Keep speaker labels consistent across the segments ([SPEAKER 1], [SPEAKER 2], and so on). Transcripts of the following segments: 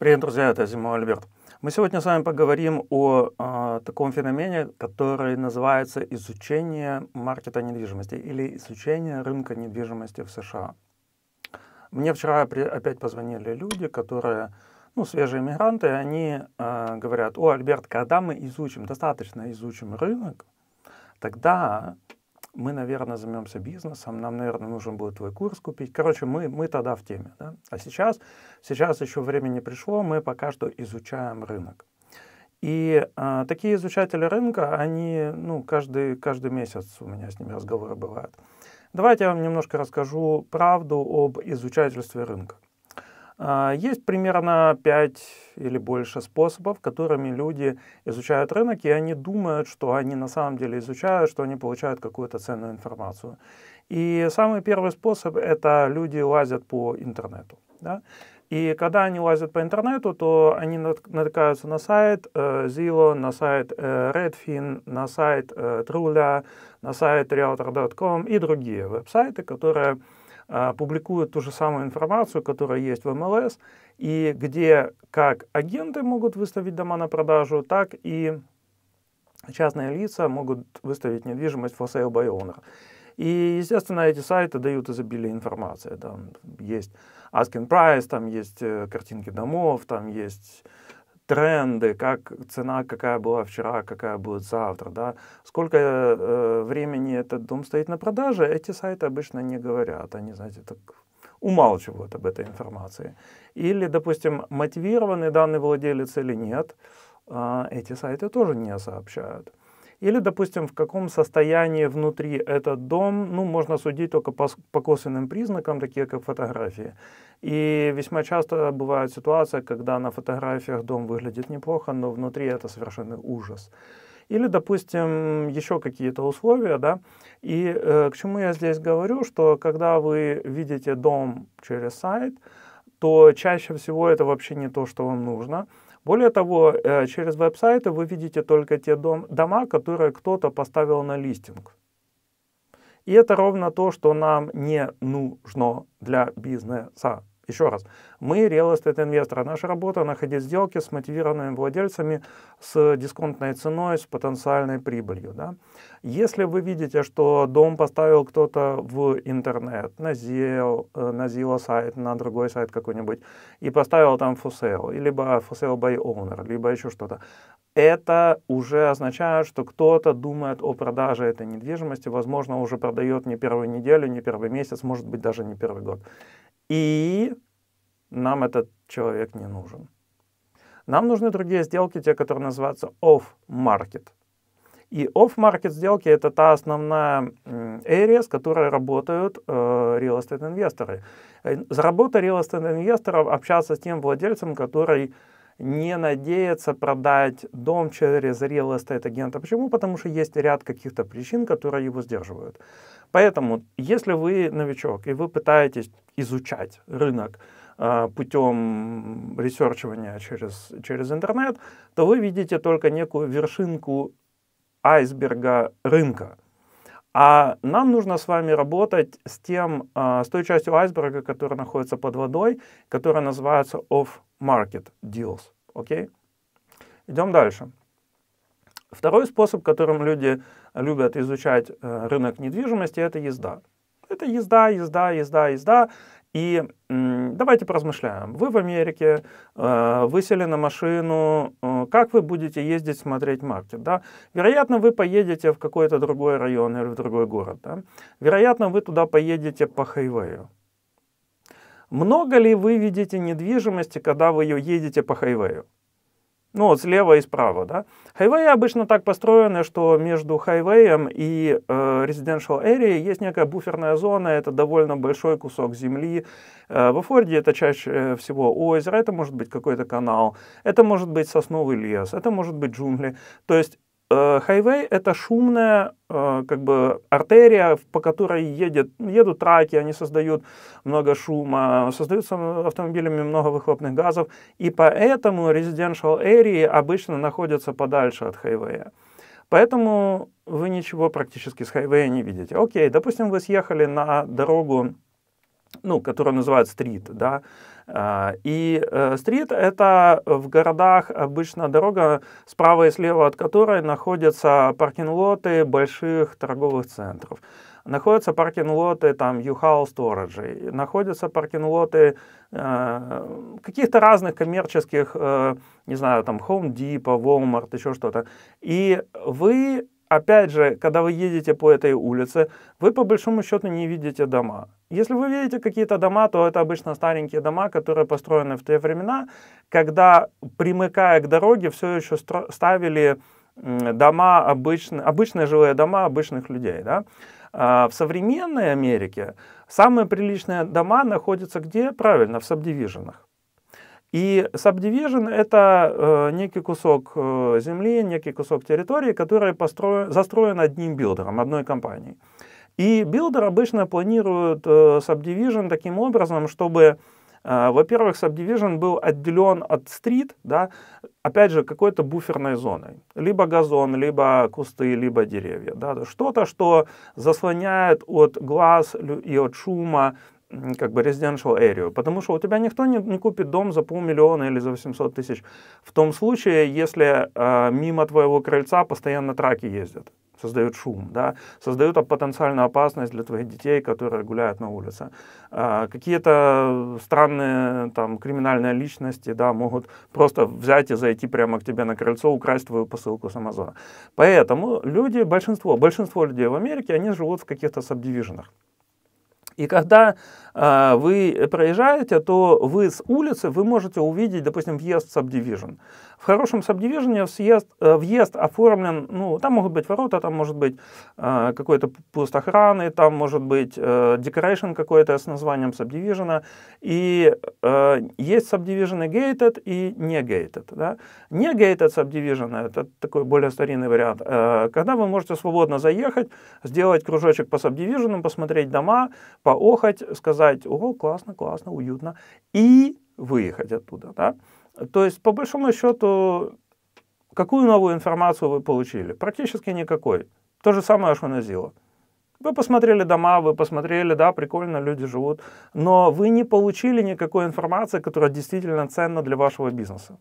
[SPEAKER 1] Привет, друзья, это Зимой Альберт. Мы сегодня с вами поговорим о э, таком феномене, который называется изучение маркета недвижимости или изучение рынка недвижимости в США. Мне вчера при, опять позвонили люди, которые, ну, свежие иммигранты, и они э, говорят, о, Альберт, когда мы изучим, достаточно изучим рынок, тогда мы, наверное, займемся бизнесом, нам, наверное, нужен будет твой курс купить. Короче, мы, мы тогда в теме. Да? А сейчас, сейчас еще время не пришло, мы пока что изучаем рынок. И а, такие изучатели рынка, они, ну, каждый, каждый месяц у меня с ними разговоры бывают. Давайте я вам немножко расскажу правду об изучательстве рынка. А, есть примерно 5 или больше способов, которыми люди изучают рынок, и они думают, что они на самом деле изучают, что они получают какую-то ценную информацию. И самый первый способ — это люди лазят по интернету. Да? И когда они лазят по интернету, то они натыкаются на сайт э, Zillow, на сайт э, Redfin, на сайт э, Trulia, на сайт Realtor.com и другие веб-сайты, которые публикуют ту же самую информацию, которая есть в МЛС, и где как агенты могут выставить дома на продажу, так и частные лица могут выставить недвижимость for sale by owner. И, естественно, эти сайты дают изобилие информации. Там есть asking price, там есть э, картинки домов, там есть тренды, как цена какая была вчера, какая будет завтра, да, сколько э, времени этот дом стоит на продаже, эти сайты обычно не говорят, они, знаете, так умалчивают об этой информации. Или, допустим, мотивированный данный владелец или нет, э, эти сайты тоже не сообщают. Или, допустим, в каком состоянии внутри этот дом, ну, можно судить только по, по косвенным признакам, такие как фотографии. И весьма часто бывает ситуация, когда на фотографиях дом выглядит неплохо, но внутри это совершенно ужас. Или, допустим, еще какие-то условия, да. И э, к чему я здесь говорю, что когда вы видите дом через сайт, то чаще всего это вообще не то, что вам нужно. Более того, э, через веб-сайты вы видите только те дом, дома, которые кто-то поставил на листинг. И это ровно то, что нам не нужно для бизнеса. Еще раз, мы real estate инвесторы. Наша работа находить сделки с мотивированными владельцами с дисконтной ценой, с потенциальной прибылью. Да? Если вы видите, что дом поставил кто-то в интернет, на Zillow, э, на Zillow сайт, на другой сайт какой-нибудь, и поставил там for sale, либо for sale by owner, либо еще что-то, это уже означает, что кто-то думает о продаже этой недвижимости, возможно, уже продает не первую неделю, не первый месяц, может быть, даже не первый год. И нам этот человек не нужен. Нам нужны другие сделки, те, которые называются off-market. И off-market сделки это та основная area, с которой работают э, real estate инвесторы. Э, Заработа real estate инвесторов общаться с тем владельцем, который не надеется продать дом через real estate агента. Почему? Потому что есть ряд каких-то причин, которые его сдерживают. Поэтому, если вы новичок и вы пытаетесь изучать рынок э, путем ресерчивания через, через интернет, то вы видите только некую вершинку айсберга рынка. А нам нужно с вами работать с, тем, э, с той частью айсберга, которая находится под водой, которая называется off-market deals. Окей? Идем дальше. Второй способ, которым люди любят изучать э, рынок недвижимости, это езда. Это езда, езда, езда, езда. И давайте поразмышляем. Вы в Америке, э, вы сели на машину, э, как вы будете ездить смотреть маркет? Да? Вероятно, вы поедете в какой-то другой район или в другой город. Да? Вероятно, вы туда поедете по хайвею. Много ли вы видите недвижимости, когда вы ее едете по хайвею? Ну, вот слева и справа, да. Хайвеи обычно так построены, что между хайвеем и э, residential area есть некая буферная зона, это довольно большой кусок земли. Э, в Форде это чаще всего озеро, это может быть какой-то канал, это может быть сосновый лес, это может быть джунгли. То есть хайвей — это шумная э, как бы артерия, по которой едет, едут траки, они создают много шума, создаются автомобилями много выхлопных газов, и поэтому residential area обычно находятся подальше от хайвея. Поэтому вы ничего практически с хайвея не видите. Окей, допустим, вы съехали на дорогу, ну, которая называют стрит, да, и э, стрит — это в городах обычно дорога, справа и слева от которой находятся паркинг-лоты больших торговых центров. Находятся паркинг-лоты там U-Haul Storage, находятся паркинг-лоты э, каких-то разных коммерческих, э, не знаю, там Home Depot, Walmart, еще что-то. И вы опять же, когда вы едете по этой улице, вы по большому счету не видите дома. Если вы видите какие-то дома, то это обычно старенькие дома, которые построены в те времена, когда, примыкая к дороге, все еще ставили дома, обычные, обычные жилые дома обычных людей. Да? А в современной Америке самые приличные дома находятся где? Правильно, в сабдивиженах. И subdivision — это э, некий кусок э, земли, некий кусок территории, который построен, застроен одним билдером, одной компанией. И builder обычно планирует э, subdivision таким образом, чтобы, э, во-первых, subdivision был отделен от street, да, опять же, какой-то буферной зоной. Либо газон, либо кусты, либо деревья. Да, что-то, что заслоняет от глаз и от шума как бы residential area, потому что у тебя никто не, не купит дом за полмиллиона или за 800 тысяч в том случае, если э, мимо твоего крыльца постоянно truck и ездят, создают шум, да, создают потенциальную опасность для твоих детей, которые гуляют на улице. Э, какие-то странные там криминальные личности, да, могут просто взять и зайти прямо к тебе на крыльцо, украсть твою посылку с Амазона. Поэтому люди, большинство, большинство людей в Америке, они живут в каких-то сабдивиженах. И когда э, вы проезжаете, то вы с улицы вы можете увидеть, допустим, въезд в subdivision. В хорошем subdivision въезд, э, въезд оформлен, ну, там могут быть ворота, там может быть э, какой-то пуст охраны, там может быть э, decoration какой-то с названием subdivision. И э, есть subdivision gated и не gated. Да? Не gated subdivision, это такой более старинный вариант, э, когда вы можете свободно заехать, сделать кружочек по subdivision, посмотреть дома, поохать, сказать, о, классно, классно, уютно, и выехать оттуда. Да? То есть, по большому счету, какую новую информацию вы получили? Практически никакой. То же самое Ашваназила. Вы посмотрели дома, вы посмотрели, да, прикольно, люди живут, но вы не получили никакой информации, которая действительно ценна для вашего бизнеса.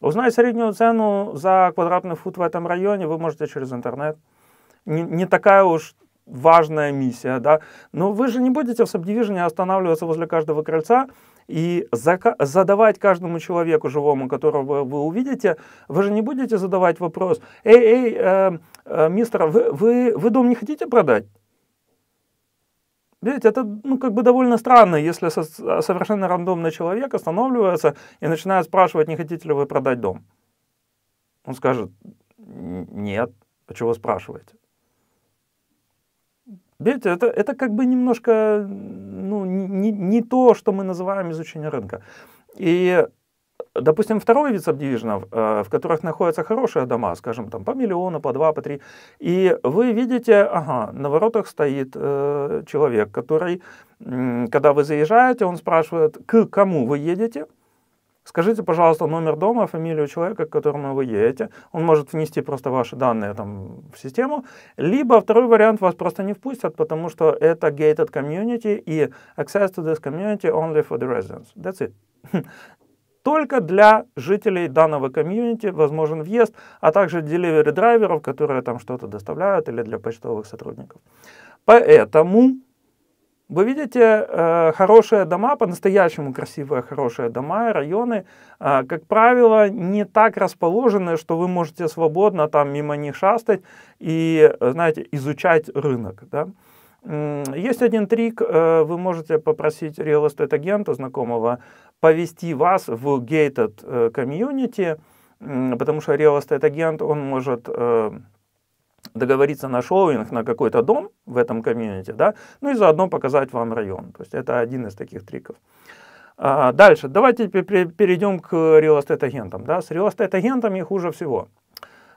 [SPEAKER 1] Узнать среднюю цену за квадратный фут в этом районе вы можете через интернет. Не, не такая уж важная миссия, да. Но вы же не будете в сабдивижене останавливаться возле каждого крыльца и задавать каждому человеку живому, которого вы увидите, вы же не будете задавать вопрос, эй, эй, э, э, мистер, вы, вы, вы дом не хотите продать? Видите, это ну, как бы довольно странно, если со, совершенно рандомный человек останавливается и начинает спрашивать, не хотите ли вы продать дом. Он скажет, нет, а чего спрашиваете? Видите, это, это как бы немножко ну, не, не то, что мы называем изучение рынка. И, допустим, второй вид сабдивиженов, э, в которых находятся хорошие дома, скажем, там по миллиону, по два, по три, и вы видите, ага, на воротах стоит э, человек, который, когда вы заезжаете, он спрашивает, к кому вы едете, Скажите, пожалуйста, номер дома, фамилию человека, к которому вы едете. Он может внести просто ваши данные там, в систему. Либо второй вариант вас просто не впустят, потому что это gated community и access to this community only for the residents. That's it. Только для жителей данного комьюнити возможен въезд, а также delivery драйверов, которые там что-то доставляют, или для почтовых сотрудников. Поэтому вы видите э, хорошие дома, по-настоящему красивые хорошие дома, районы, э, как правило, не так расположены, что вы можете свободно там мимо них шастать и, знаете, изучать рынок. Да? Есть один трик, э, вы можете попросить real estate агента знакомого повести вас в gated э, community, потому что real estate агент, он может э, договориться на шоуинг на какой-то дом в этом комьюнити, да, ну и заодно показать вам район. То есть это один из таких триков. А, дальше, давайте перейдем к real estate агентам. Да. С real estate агентами хуже всего.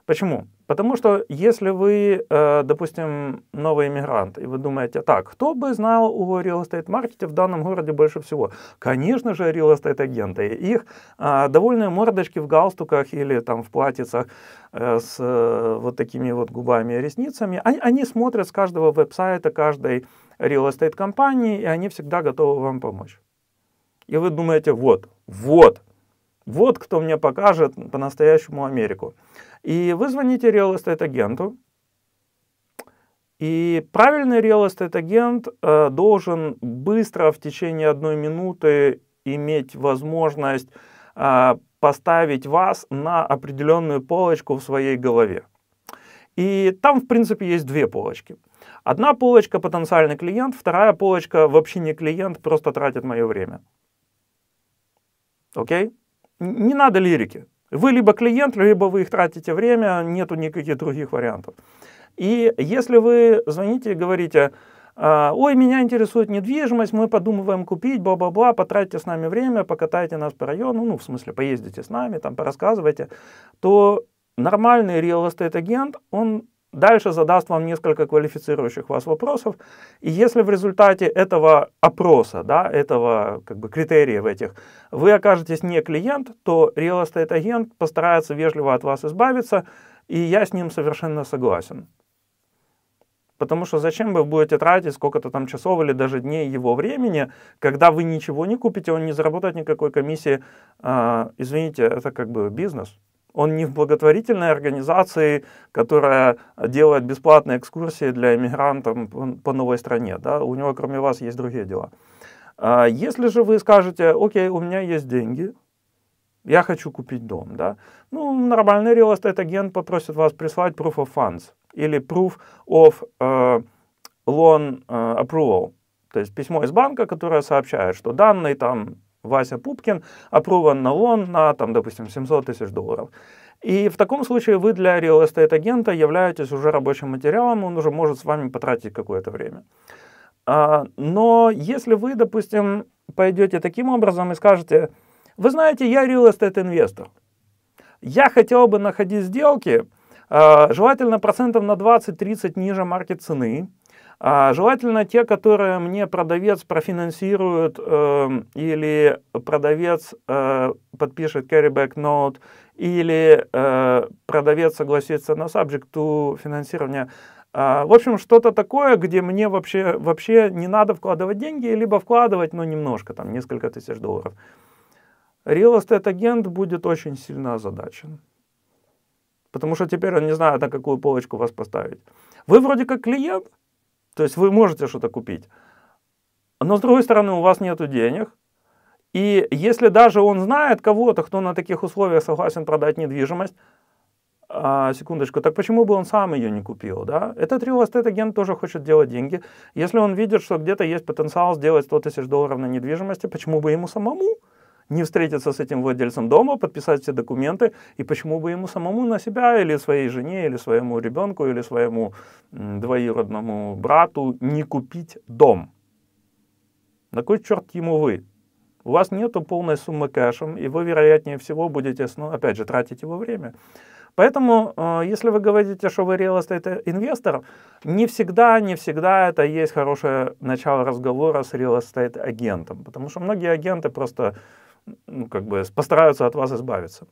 [SPEAKER 1] Почему? Потому что если вы, э, допустим, новый иммигрант, и вы думаете, так, кто бы знал о real estate маркете в данном городе больше всего? Конечно же, real estate агенты. Их а, довольные мордочки в галстуках или там в платьицах э, с э, вот такими вот губами и ресницами, они, они смотрят с каждого веб-сайта, каждой real estate компании, и они всегда готовы вам помочь. и вы думаете, вот, вот, вот кто мне покажет по-настоящему Америку. И вы звоните real estate агенту, и правильный real estate агент э, должен быстро в течение одной минуты иметь возможность э, поставить вас на определенную полочку в своей голове. И там, в принципе, есть две полочки. Одна полочка потенциальный клиент, вторая полочка вообще не клиент, просто тратит мое время. Окей? Не надо лирики. Вы либо клиент, либо вы их тратите время, нету никаких других вариантов. И если вы звоните и говорите, «А, ой, меня интересует недвижимость, мы подумываем купить, бла-бла-бла, потратьте с нами время, покатайте нас по району, ну, в смысле, поездите с нами, там, порассказывайте, то нормальный real estate агент, он дальше задаст вам несколько квалифицирующих вас вопросов, и если в результате этого опроса, да, этого как бы критериев этих, вы окажетесь не клиент, то real estate агент постарается вежливо от вас избавиться, и я с ним совершенно согласен. Потому что зачем вы будете тратить сколько-то там часов или даже дней его времени, когда вы ничего не купите, он не заработает никакой комиссии. А, извините, это как бы бизнес. Он не в благотворительной организации, которая делает бесплатные экскурсии для иммигрантов по новой стране. Да? У него кроме вас есть другие дела. А если же вы скажете, окей, у меня есть деньги, я хочу купить дом, да, ну, нормальный real estate агент попросит вас прислать proof of funds или proof of uh, loan uh, approval, то есть письмо из банка, которое сообщает, что данный там Вася Пупкин опрован на лон на, там, допустим, 700 тысяч долларов. И в таком случае вы для real estate агента являетесь уже рабочим материалом, он уже может с вами потратить какое-то время. А, но если вы, допустим, пойдете таким образом и скажете, вы знаете, я real estate инвестор, я хотел бы находить сделки, а, желательно процентов на 20-30 ниже маркет цены, а, желательно те, которые мне продавец профинансирует э, или продавец э, подпишет carryback note или э, продавец согласится на subject to финансирования. Э, в общем, что-то такое, где мне вообще, вообще не надо вкладывать деньги, либо вкладывать, но немножко, там несколько тысяч долларов. Real estate агент будет очень сильно озадачен. Потому что теперь он не знает, на какую полочку вас поставить. Вы вроде как клиент, то есть вы можете что-то купить. Но с другой стороны, у вас нет денег. И если даже он знает кого-то, кто на таких условиях согласен продать недвижимость, а, секундочку, так почему бы он сам ее не купил, да? Этот real estate агент тоже хочет делать деньги. Если он видит, что где-то есть потенциал сделать 100 тысяч долларов на недвижимости, почему бы ему самому не встретиться с этим владельцем дома, подписать все документы, и почему бы ему самому на себя или своей жене, или своему ребенку, или своему двоюродному брату не купить дом? На кой черт ему вы? У вас нет полной суммы кэшем, и вы, вероятнее всего, будете, ну, опять же, тратить его время. Поэтому, э, если вы говорите, что вы real estate инвестор, не всегда, не всегда это есть хорошее начало разговора с real агентом, потому что многие агенты просто ну, как бы постараются от вас избавиться.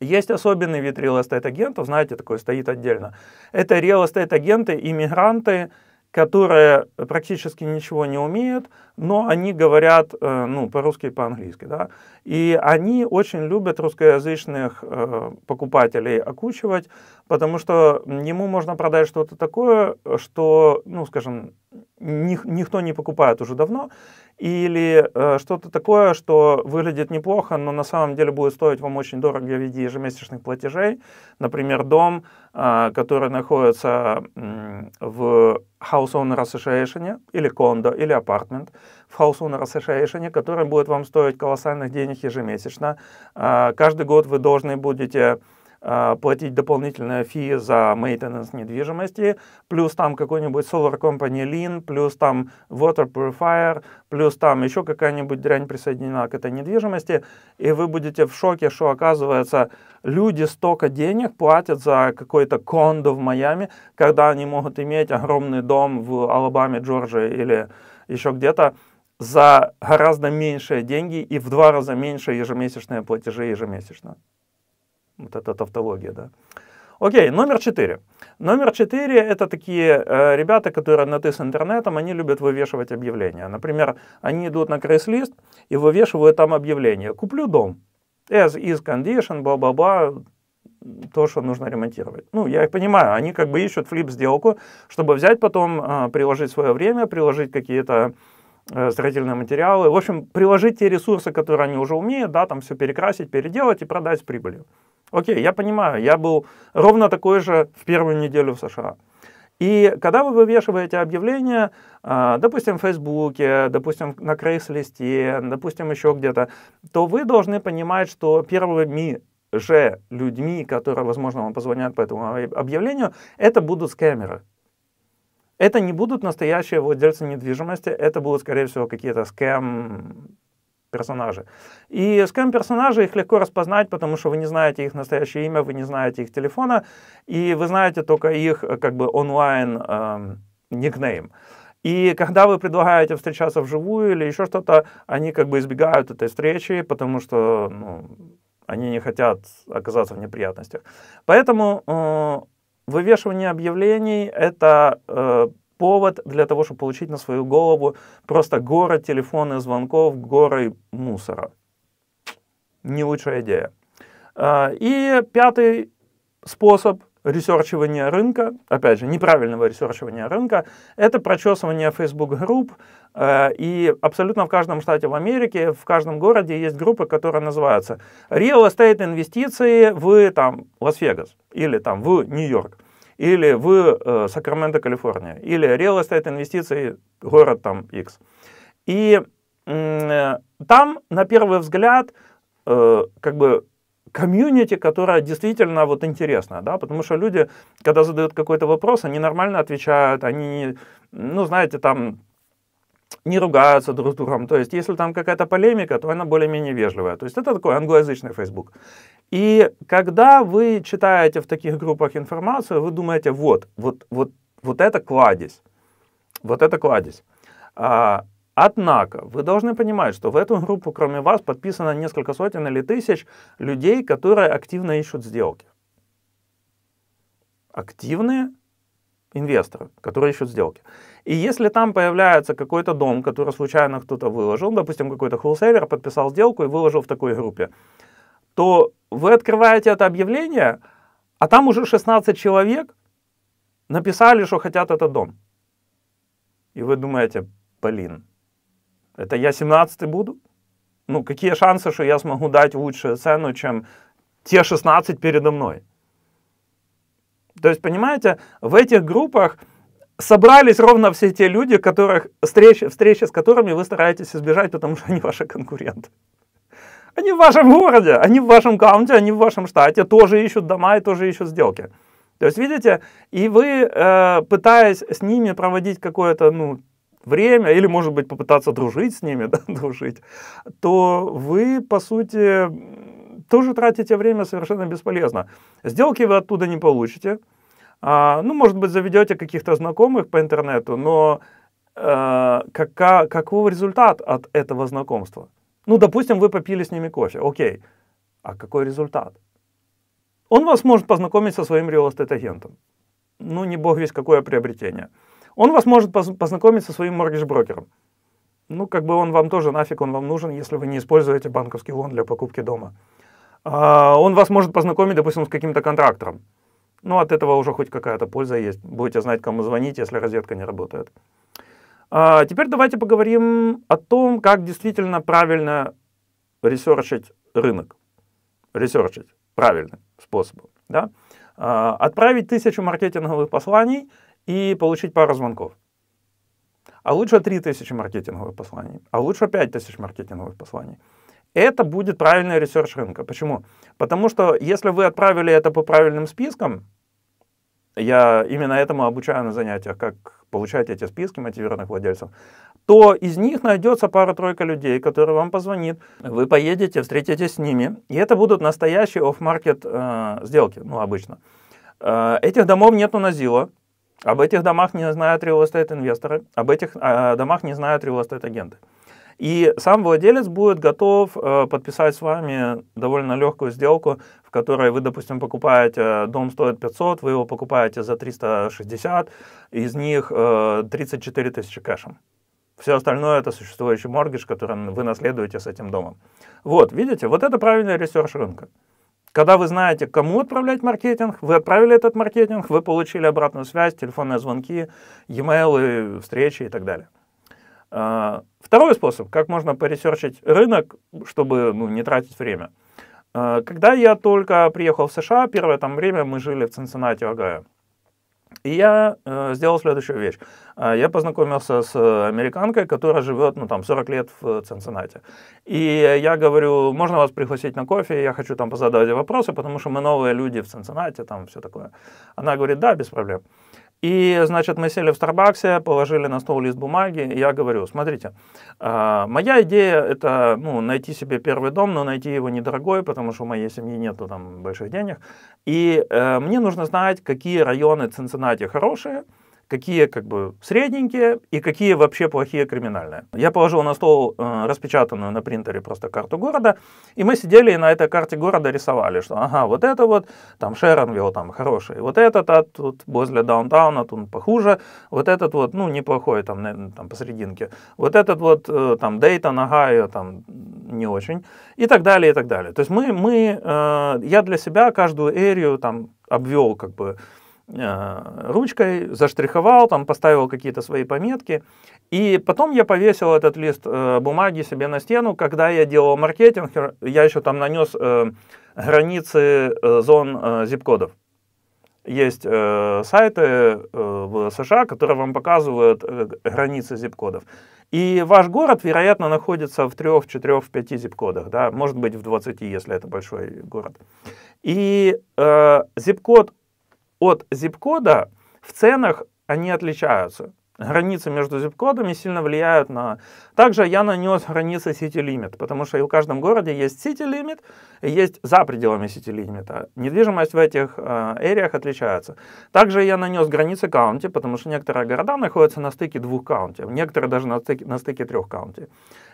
[SPEAKER 1] Есть особенный вид real estate агентов, знаете, такой стоит отдельно. Это real estate агенты, иммигранты, которые практически ничего не умеют, но они говорят э, ну, по-русски и по-английски. Да? И они очень любят русскоязычных э, покупателей окучивать, потому что ему можно продать что-то такое, что, ну, скажем, никто не покупает уже давно, или э, что-то такое, что выглядит неплохо, но на самом деле будет стоить вам очень дорого в виде ежемесячных платежей. Например, дом, э, который находится э, в House Owner Association, или кондо, или апартмент в House Owner Association, который будет вам стоить колоссальных денег ежемесячно. Э, каждый год вы должны будете а, платить дополнительное фи за maintenance недвижимости, плюс там какой-нибудь solar company lean, плюс там water purifier, плюс там еще какая-нибудь дрянь присоединена к этой недвижимости, и вы будете в шоке, что оказывается люди столько денег платят за какой-то кондо в Майами, когда они могут иметь огромный дом в Алабаме, Джорджии или еще где-то, за гораздо меньшие деньги и в два раза меньше ежемесячные платежи ежемесячно. Вот это тавтология, да. Окей, номер четыре. Номер четыре – это такие э, ребята, которые на «ты» с интернетом, они любят вывешивать объявления. Например, они идут на Craigslist и вывешивают там объявление «Куплю дом». As is condition, бла-бла-бла, то, что нужно ремонтировать. Ну, я их понимаю, они как бы ищут флип-сделку, чтобы взять потом, э, приложить свое время, приложить какие-то э, строительные материалы. В общем, приложить те ресурсы, которые они уже умеют, да, там все перекрасить, переделать и продать с прибылью. Окей, я понимаю, я был ровно такой же в первую неделю в США. И когда вы вывешиваете объявления, а, допустим, в Фейсбуке, допустим, на Крейс-листе, допустим, еще где-то, то вы должны понимать, что первыми же людьми, которые, возможно, вам позвонят по этому объявлению, это будут скэмеры. Это не будут настоящие владельцы недвижимости, это будут, скорее всего, какие-то скэм персонажи. И скэм-персонажи, их легко распознать, потому что вы не знаете их настоящее имя, вы не знаете их телефона, и вы знаете только их как бы онлайн э, никнейм. И когда вы предлагаете встречаться вживую или еще что-то, они как бы избегают этой встречи, потому что ну, они не хотят оказаться в неприятностях. Поэтому э, вывешивание объявлений это э, повод для того, чтобы получить на свою голову просто горы телефонных звонков, горы мусора. Не лучшая идея. А, и пятый способ research ивания рынка, опять же, неправильного research ивания рынка, это прочесывание Facebook групп. А, и абсолютно в каждом штате в Америке, в каждом городе есть группы, которые называются Real Estate инвестиции в там, Лас-Вегас или там, в Нью-Йорк или в э, Сакраменто, Калифорния, или real estate инвестиции, город там X. И э, там, на первый взгляд, э, как бы комьюнити, которая действительно вот интересна, да, потому что люди, когда задают какой-то вопрос, они нормально отвечают, они, ну, знаете, там не ругаются друг с другом. То есть, если там какая-то полемика, то она более-менее вежливая. То есть, это такой англоязычный Facebook. И когда вы читаете в таких группах информацию, вы думаете, вот, вот, вот, вот это кладезь. Вот это кладезь. А, однако, вы должны понимать, что в эту группу, кроме вас, подписано несколько сотен или тысяч людей, которые активно ищут сделки. Активные инвесторы, которые ищут сделки. И если там появляется какой-то дом, который случайно кто-то выложил, допустим, какой-то холлсейлер подписал сделку и выложил в такой группе, то вы открываете это объявление, а там уже 16 человек написали, что хотят этот дом. И вы думаете, блин, это я 17 буду? Ну, какие шансы, что я смогу дать лучшую цену, чем те 16 передо мной? То есть, понимаете, в этих группах собрались ровно все те люди, которых, встречи, встречи с которыми вы стараетесь избежать, потому что они ваши конкуренты. Они в вашем городе, они в вашем каунте, они в вашем штате тоже ищут дома и тоже ищут сделки. То есть, видите, и вы, э, пытаясь с ними проводить какое-то, ну, время, или, может быть, попытаться дружить с ними, да, дружить, то вы, по сути, тоже тратите время совершенно бесполезно. Сделки вы оттуда не получите. А, ну, может быть, заведете каких-то знакомых по интернету, но э, кака, результат от этого знакомства? Ну, допустим, вы попили с ними кофе. Окей. А какой результат? Он вас может познакомить со своим real estate агентом. Ну, не бог весь какое приобретение. Он вас может познакомить со своим моргидж-брокером. Ну, как бы он вам тоже нафиг, он вам нужен, если вы не используете банковский лон для покупки дома. А, он вас может познакомить, допустим, с каким-то контрактором. Ну, от этого уже хоть какая-то польза есть. Будете знать, кому звонить, если розетка не работает. А теперь давайте поговорим о том, как действительно правильно research ить рынок. Research ить правильным способом. Да? А, отправить тысячу маркетинговых посланий и получить пару звонков. А лучше 3000 маркетинговых посланий. А лучше 5000 маркетинговых посланий. Это будет правильный research рынка. Почему? Потому что если вы отправили это по правильным спискам, я именно этому обучаю на занятиях, как получать эти списки мотивированных владельцев, то из них найдется пара-тройка людей, которые вам позвонит, вы поедете, встретитесь с ними, и это будут настоящие оф-маркет э, сделки, ну, обычно. Э, этих домов нету на Zillow, об этих домах не знают real estate инвесторы, об этих э, домах не знают real estate агенты. И сам владелец будет готов э, подписать с вами довольно легкую сделку, в которой вы, допустим, покупаете, э, дом стоит 500, вы его покупаете за 360, из них 34 тысячи кэшем. Все остальное это существующий mortgage, который вы наследуете с этим домом. Вот, видите, вот это правильный research рынка. Когда вы знаете, кому отправлять маркетинг, вы отправили этот маркетинг, вы получили обратную связь, телефонные звонки, e-mail, встречи и так далее. Второй способ, как можно по research ить рынок, чтобы ну, не тратить время. А, когда я только приехал в США, первое там время мы жили в Цинциннати, Огайо. И я э, сделал следующую вещь. А, я познакомился с американкой, которая живет, ну, там, 40 лет в Цинциннате. И я говорю, можно вас пригласить на кофе, я хочу там позадавать вопросы, потому что мы новые люди в Цинциннате, там все такое. Она говорит, да, без проблем. И, значит, мы сели в Старбаксе, положили на стол лист бумаги, и я говорю, смотрите, э, моя идея это, ну, найти себе первый дом, но найти его недорогой, потому что у моей семьи нету там больших денег. И э, мне нужно знать, какие районы Цинциннати хорошие, какие как бы средненькие и какие вообще плохие криминальные. Я положил на стол э, распечатанную на принтере просто карту города, и мы сидели и на этой карте города рисовали, что ага, вот это вот, там Шеронвилл там хороший, вот этот а тут возле downtown а тут похуже, вот этот вот, ну, неплохой там, там посерединке, вот этот вот э, там Дейтон, Огайо там не очень, и так далее, и так далее. То есть мы, мы э, я для себя каждую эрию там обвел как бы ручкой, заштриховал, там поставил какие-то свои пометки. И потом я повесил этот лист э, бумаги себе на стену. Когда я делал маркетинг, я еще там нанес э, границы зон zip-кодов. Есть сайты в США, которые вам показывают границы zip-кодов. И ваш город, вероятно, находится в 3, 4, в 5 zip-кодах, да, может быть в 20, если это большой город. И э, zip-код от zip-кода в ценах они отличаются. Границы между zip-кодами сильно влияют на... Также я нанес границы City Limit, потому что и в каждом городе есть City Limit, и есть за пределами City Limit. Недвижимость в этих э, эриях отличается. Также я нанес границы каунти, потому что некоторые города находятся на стыке двух каунти, некоторые даже на стыке, на стыке трех каунти.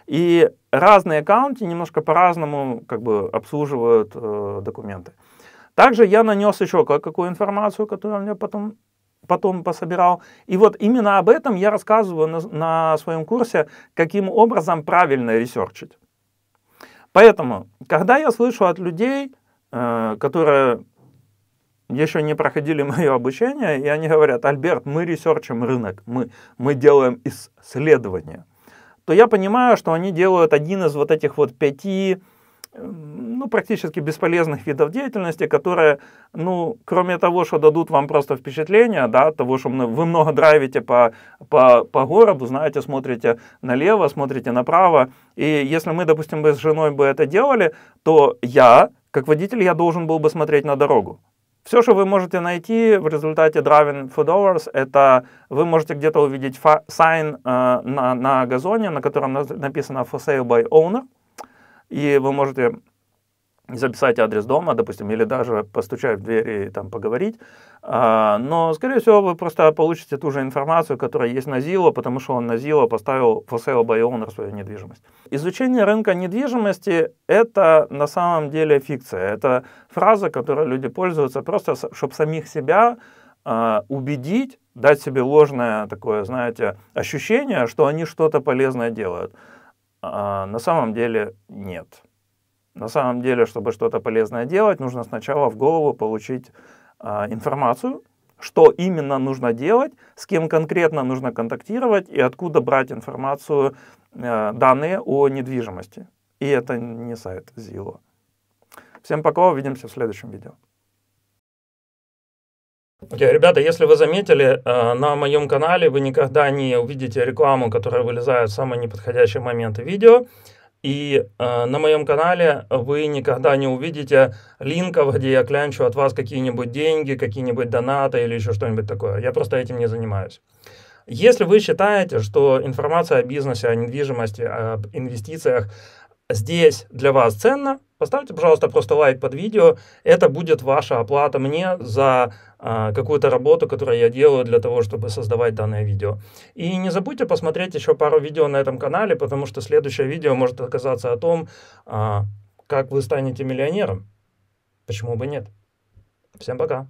[SPEAKER 1] И разные каунти немножко по-разному как бы обслуживают э, документы. Также я нанес еще какую информацию, которую я потом, потом пособирал. И вот именно об этом я рассказываю на, на своем курсе, каким образом правильно ресерчить. Поэтому, когда я слышу от людей, э, которые еще не проходили мое обучение, и они говорят, Альберт, мы ресерчим рынок, мы, мы делаем исследования, то я понимаю, что они делают один из вот этих вот пяти ну, практически бесполезных видов деятельности, которые, ну, кроме того, что дадут вам просто впечатление, да, того, что вы много драйвите по, по, по городу, знаете, смотрите налево, смотрите направо, и если мы, допустим, бы с женой бы это делали, то я, как водитель, я должен был бы смотреть на дорогу. Все, что вы можете найти в результате driving for dollars, это вы можете где-то увидеть sign э, на, на газоне, на котором написано for sale by owner, и вы можете записать адрес дома, допустим, или даже постучать в дверь и там поговорить. А, но, скорее всего, вы просто получите ту же информацию, которая есть на Zillow, потому что он на Zillow поставил for sale by owner свою недвижимость. Изучение рынка недвижимости – это на самом деле фикция. Это фраза, которой люди пользуются просто, чтобы самих себя а, убедить, дать себе ложное такое, знаете, ощущение, что они что-то полезное делают. А на самом деле нет. На самом деле, чтобы что-то полезное делать, нужно сначала в голову получить а, информацию, что именно нужно делать, с кем конкретно нужно контактировать и откуда брать информацию, э, данные о недвижимости. И это не сайт Zillow. Всем пока, увидимся в следующем видео. Okay, ребята, если вы заметили, э, на моем канале вы никогда не увидите рекламу, которая вылезает в самые неподходящие моменты видео. И э, на моем канале вы никогда не увидите линков, где я клянчу от вас какие-нибудь деньги, какие-нибудь донаты или еще что-нибудь такое. Я просто этим не занимаюсь. Если вы считаете, что информация о бизнесе, о недвижимости, об инвестициях здесь для вас ценно, поставьте, пожалуйста, просто лайк под видео. Это будет ваша оплата мне за а, какую-то работу, которую я делаю для того, чтобы создавать данное видео. И не забудьте посмотреть еще пару видео на этом канале, потому что следующее видео может оказаться о том, а, как вы станете миллионером. Почему бы нет? Всем пока.